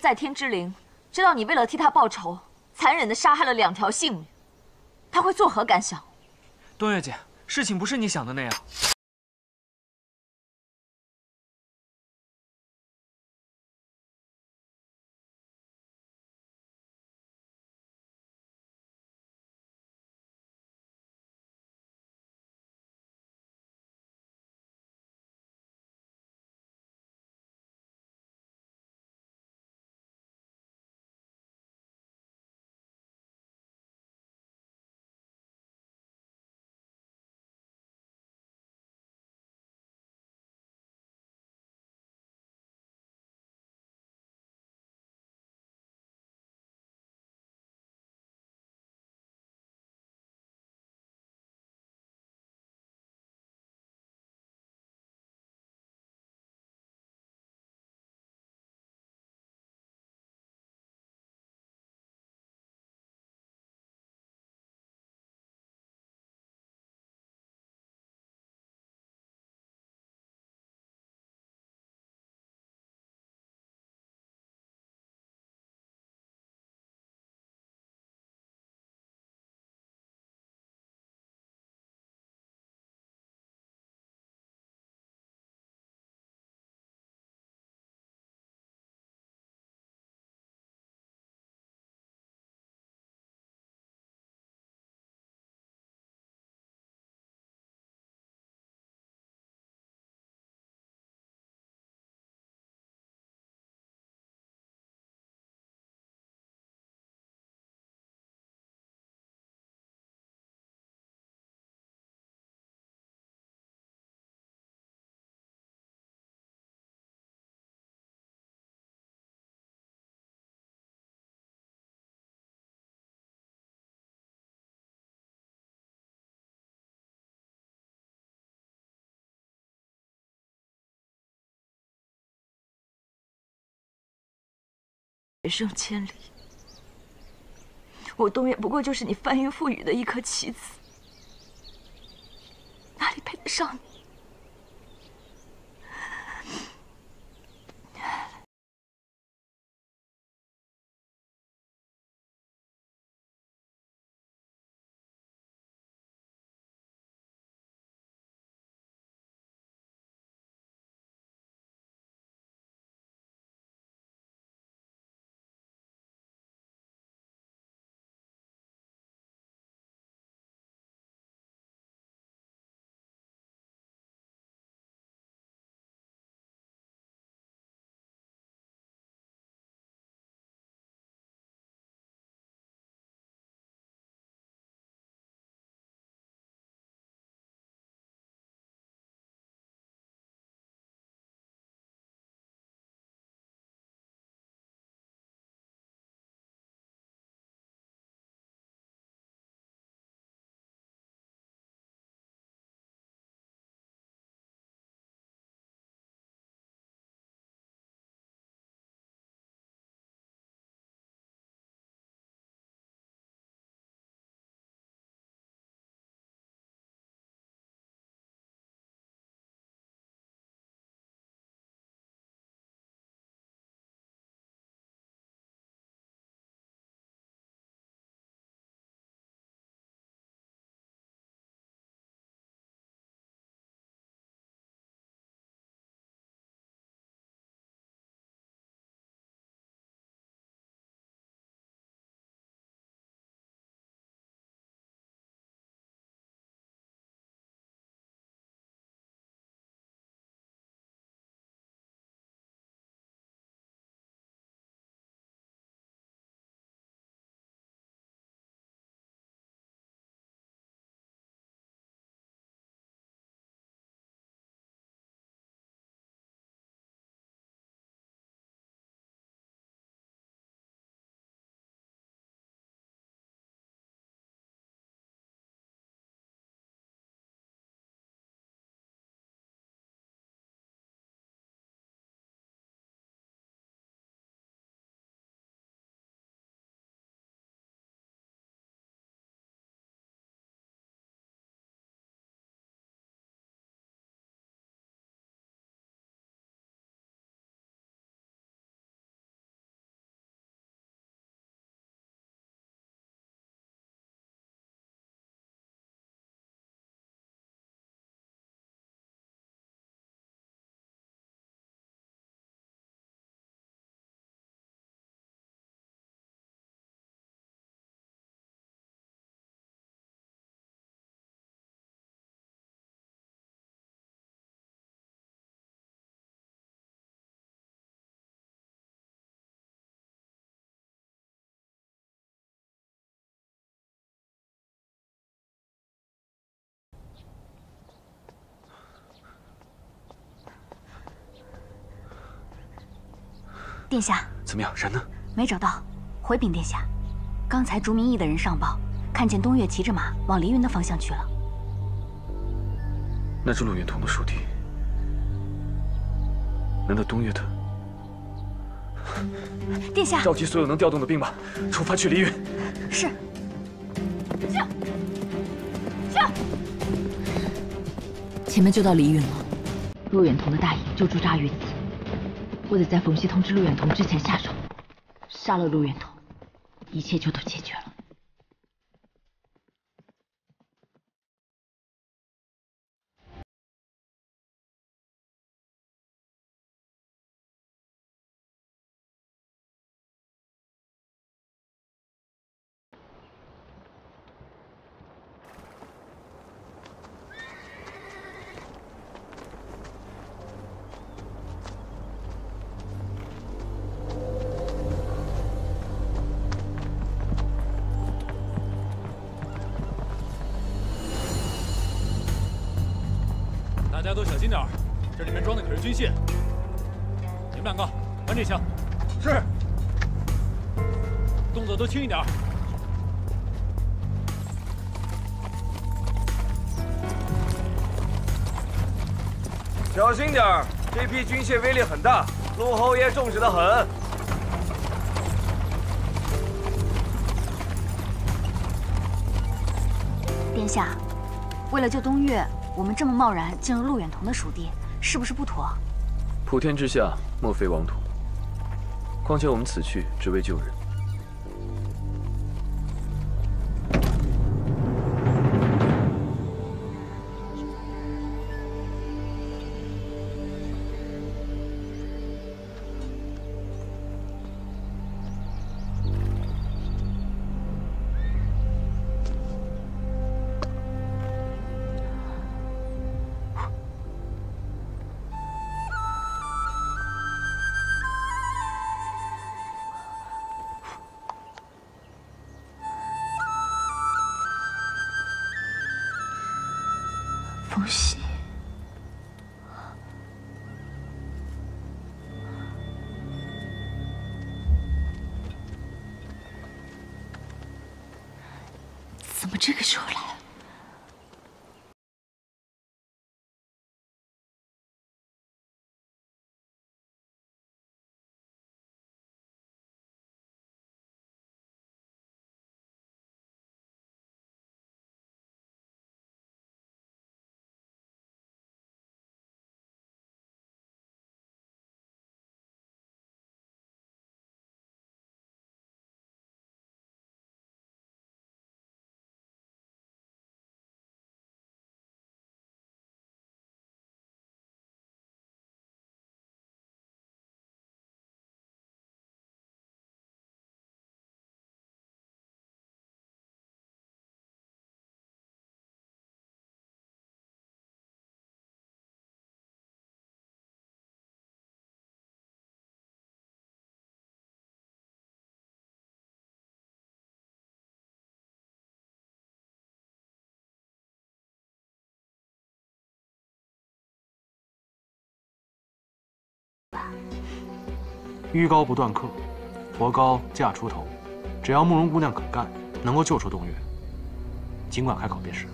在天之灵知道你为了替他报仇，残忍的杀害了两条性命，他会作何感想？冬月姐，事情不是你想的那样。胜千里，我东岳不过就是你翻云覆雨的一颗棋子，哪里配得上你？殿下，怎么样？人呢？没找到。回禀殿下，刚才竹明义的人上报，看见东岳骑着马往黎云的方向去了。那是陆远同的属地。难道东岳他？殿下，召集所有能调动的兵马，出发去黎云。是。驾！驾！前面就到黎云了，陆远彤的大营就驻扎于此。我得在冯熙通知陆远同之前下手，杀了陆远同，一切就都结家都小心点这里面装的可是军械。你们两个搬这枪。是。动作都轻一点。小心点这批军械威力很大，陆侯爷重视的很。殿下，为了救东岳。我们这么贸然进入陆远同的属地，是不是不妥？普天之下，莫非王土。况且我们此去只为救人。不行。玉高不断客，佛高价出头。只要慕容姑娘肯干，能够救出东岳，尽管开口便是。